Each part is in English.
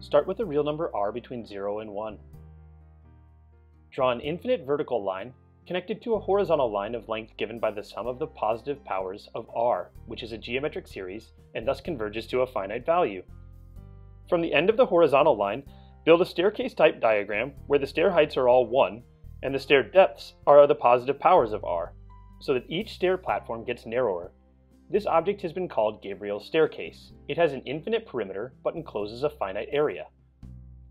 Start with a real number r between 0 and 1. Draw an infinite vertical line connected to a horizontal line of length given by the sum of the positive powers of r, which is a geometric series and thus converges to a finite value. From the end of the horizontal line, build a staircase type diagram where the stair heights are all 1 and the stair depths are the positive powers of r, so that each stair platform gets narrower. This object has been called Gabriel's staircase. It has an infinite perimeter but encloses a finite area.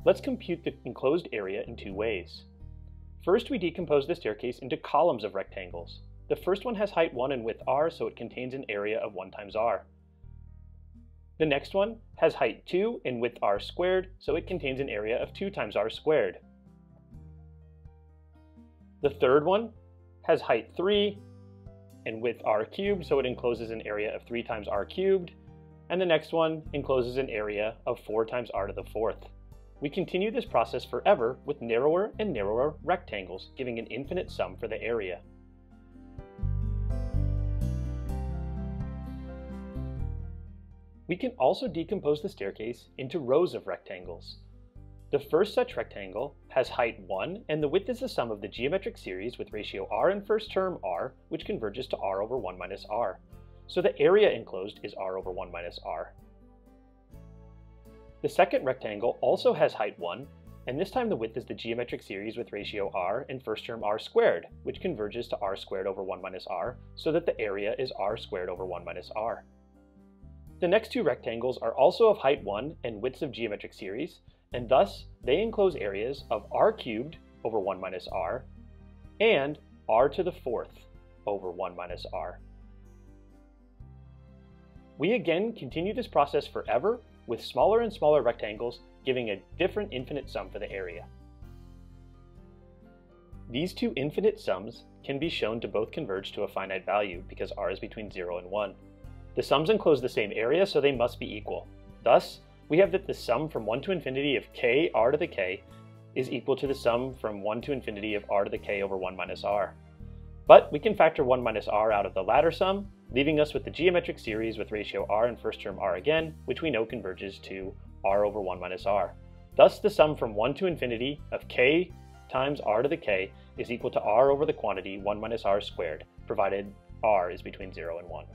Let's compute the enclosed area in two ways. First, we decompose the staircase into columns of rectangles. The first one has height 1 and width r, so it contains an area of 1 times r. The next one has height 2 and width r squared, so it contains an area of 2 times r squared. The third one has height 3 and width r cubed, so it encloses an area of 3 times r cubed. And the next one encloses an area of 4 times r to the fourth. We continue this process forever with narrower and narrower rectangles, giving an infinite sum for the area. We can also decompose the staircase into rows of rectangles. The first such rectangle has height 1, and the width is the sum of the geometric series with ratio r in first term r, which converges to r over 1 minus r. So the area enclosed is r over 1 minus r. The second rectangle also has height 1, and this time the width is the geometric series with ratio r in first term r squared, which converges to r squared over 1 minus r, so that the area is r squared over 1 minus r. The next two rectangles are also of height 1 and widths of geometric series, and thus they enclose areas of r cubed over 1 minus r and r to the fourth over 1 minus r. We again continue this process forever with smaller and smaller rectangles giving a different infinite sum for the area. These two infinite sums can be shown to both converge to a finite value because r is between 0 and 1. The sums enclose the same area, so they must be equal. Thus, we have that the sum from 1 to infinity of k r to the k is equal to the sum from 1 to infinity of r to the k over 1 minus r. But we can factor 1 minus r out of the latter sum, leaving us with the geometric series with ratio r and first term r again, which we know converges to r over 1 minus r. Thus the sum from 1 to infinity of k times r to the k is equal to r over the quantity 1 minus r squared, provided r is between 0 and 1.